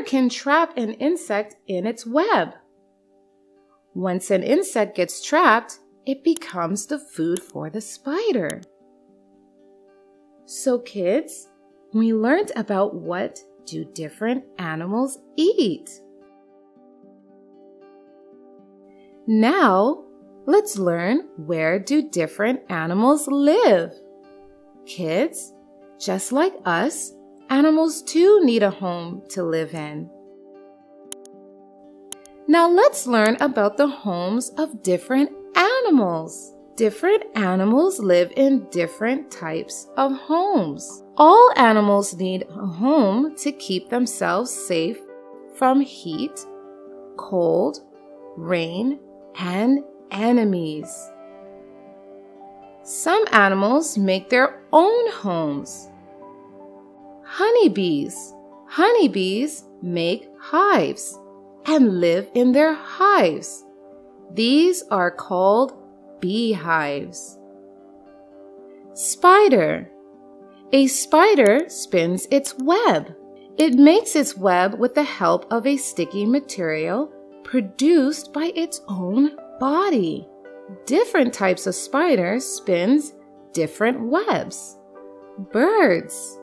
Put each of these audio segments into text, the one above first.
spider can trap an insect in its web. Once an insect gets trapped, it becomes the food for the spider. So kids, we learned about what do different animals eat. Now, let's learn where do different animals live. Kids, just like us, animals too need a home to live in. Now let's learn about the homes of different animals. Different animals live in different types of homes. All animals need a home to keep themselves safe from heat, cold, rain, and enemies. Some animals make their own homes. Honeybees. Honeybees make hives and live in their hives. These are called beehives. Spider. A spider spins its web. It makes its web with the help of a sticky material produced by its own body. Different types of spiders spins different webs. Birds.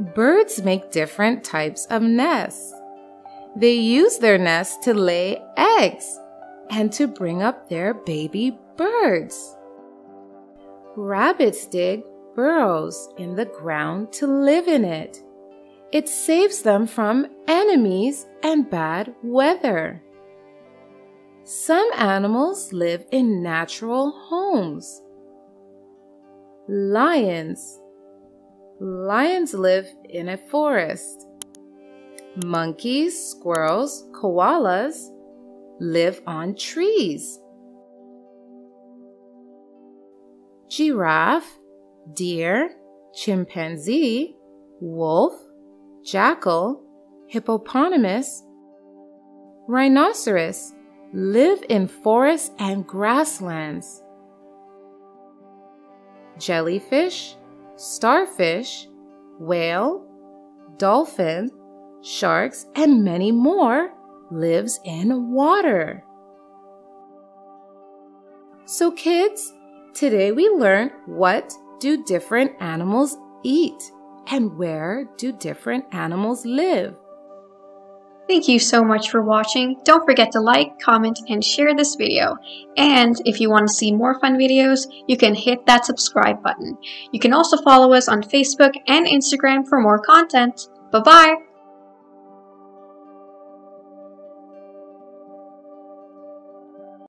Birds make different types of nests. They use their nests to lay eggs and to bring up their baby birds. Rabbits dig burrows in the ground to live in it. It saves them from enemies and bad weather. Some animals live in natural homes. Lions. Lions live in a forest. Monkeys, squirrels, koalas live on trees. Giraffe, deer, chimpanzee, wolf, jackal, hippopotamus, rhinoceros live in forests and grasslands. Jellyfish, starfish, whale, dolphin, sharks, and many more lives in water. So kids, today we learned what do different animals eat and where do different animals live. Thank you so much for watching. Don't forget to like, comment, and share this video. And if you want to see more fun videos, you can hit that subscribe button. You can also follow us on Facebook and Instagram for more content. Bye-bye!